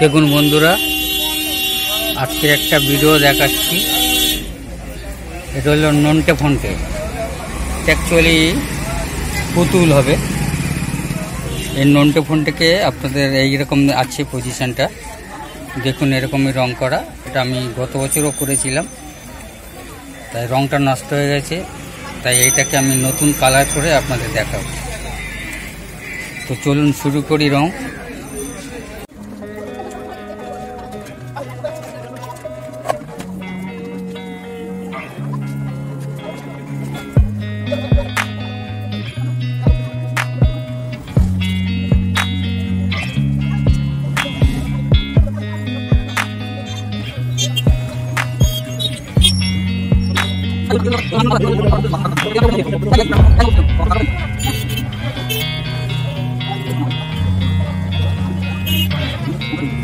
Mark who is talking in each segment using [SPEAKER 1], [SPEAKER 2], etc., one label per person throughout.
[SPEAKER 1] দেখুন বন্ধুরা আজকে একটা ভিডিও দেখাচ্ছি। এটা হলো নন্টে ফন্টে। অ্যাকচুয়ালি পুতুল হবে। এই নন্টে ফোনটাকে আপনাদের এইরকম আছে পজিশনটা দেখুন এরকমই রং করা। এটা আমি গত বছরও করেছিলাম। তাই রংটা নষ্ট হয়ে গেছে। তাই এইটাকে আমি নতুন কালার করে আপনাদের দেখাবো। তো চলুন শুরু করি রং। Thank you.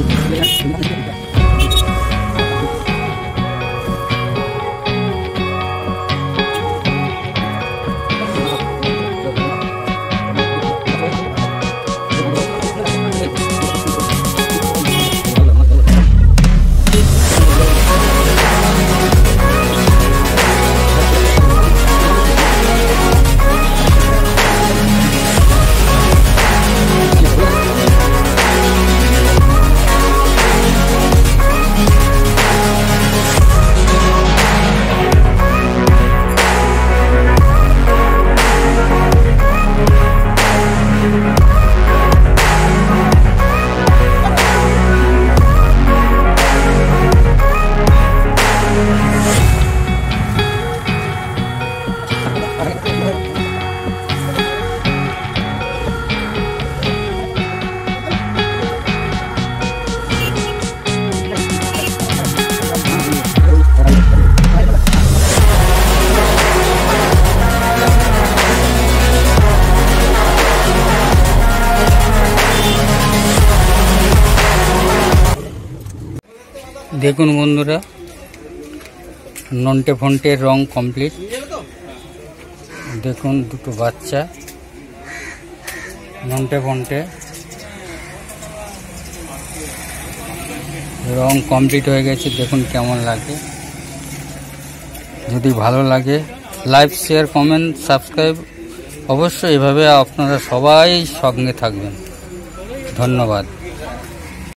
[SPEAKER 1] 这个烟肯定会越来 দেখুন বন্ধুরা, নন্টে ফন্টের রং কমপ্লিট দেখুন দুটো বাচ্চা, নন্টে ফন্টে। রং কমপ্লিট হয়ে গেছে, দেখুন কেমন লাগে। যদি ভালো লাগে লাইক শেয়ার কমেন্ট সাবস্ক্রাইব অবশ্যই এভাবে আপনারা সবাই সঙ্গে থাকবেন। ধন্যবাদ।